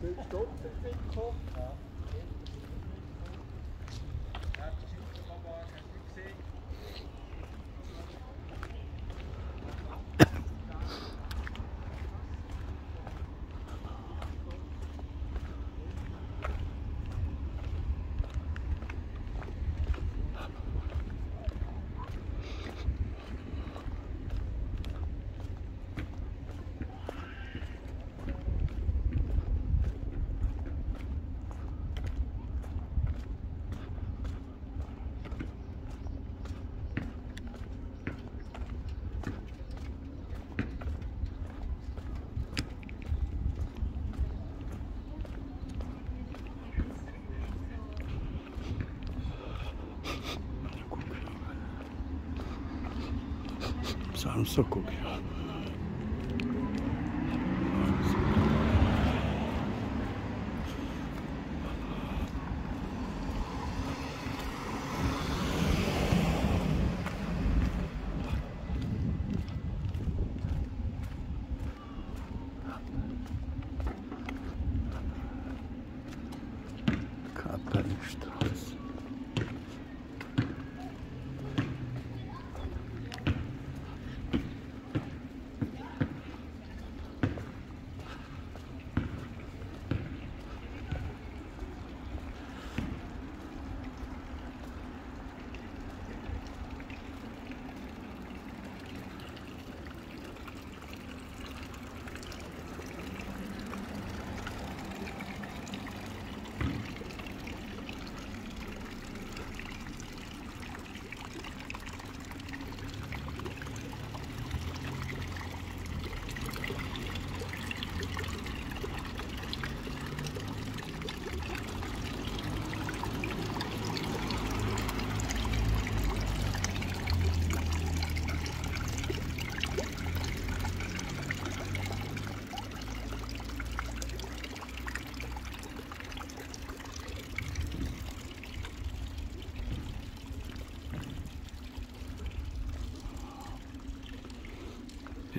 Stopfen bekommen. Ja. I'm so cooked.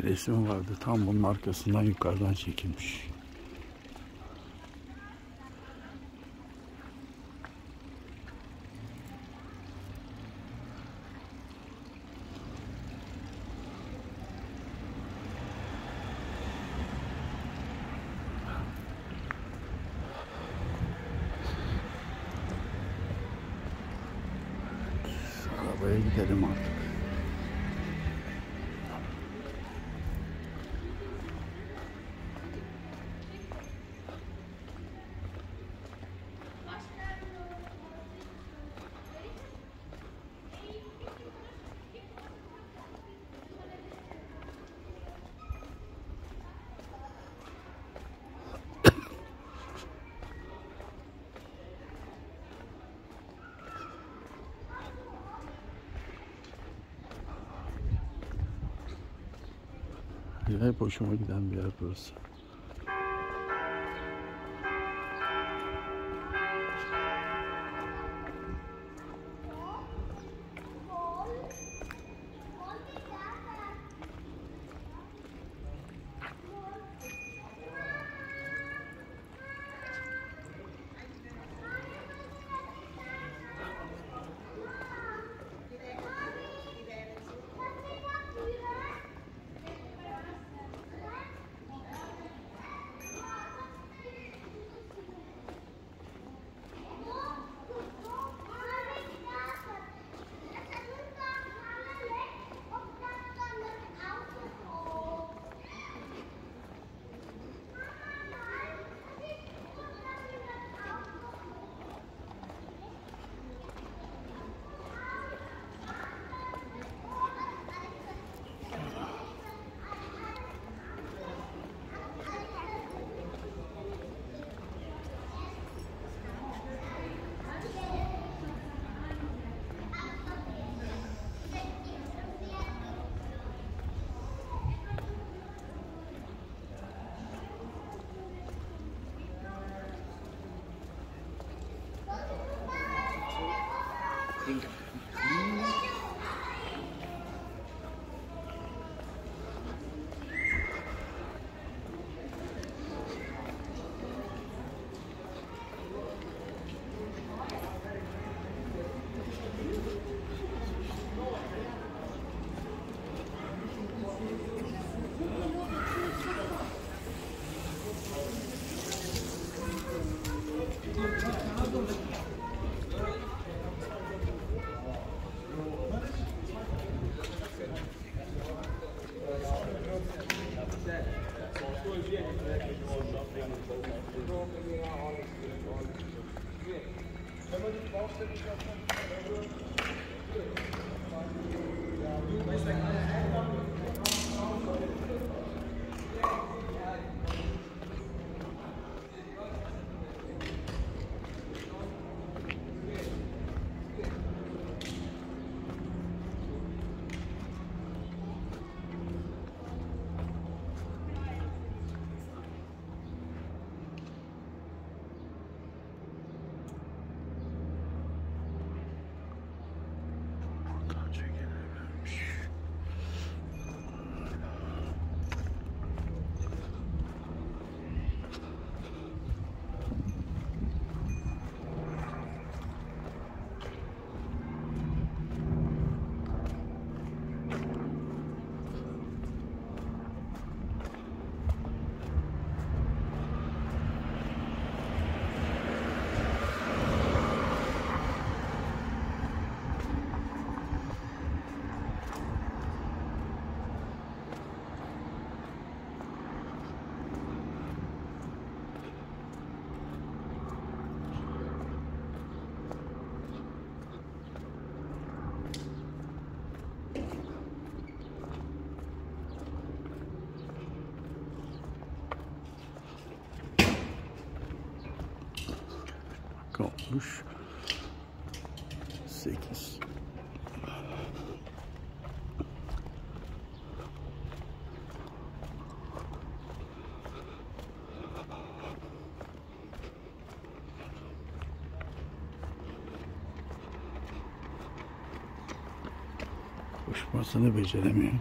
Bir resim vardı. Tam bunun arkasından yukarıdan çekilmiş. Arabaya gidelim artık. یه پشمایی دیدم بیار درست Wenn man die Baustelle burası. olmuş. 8 Koşmasını beceremiyor.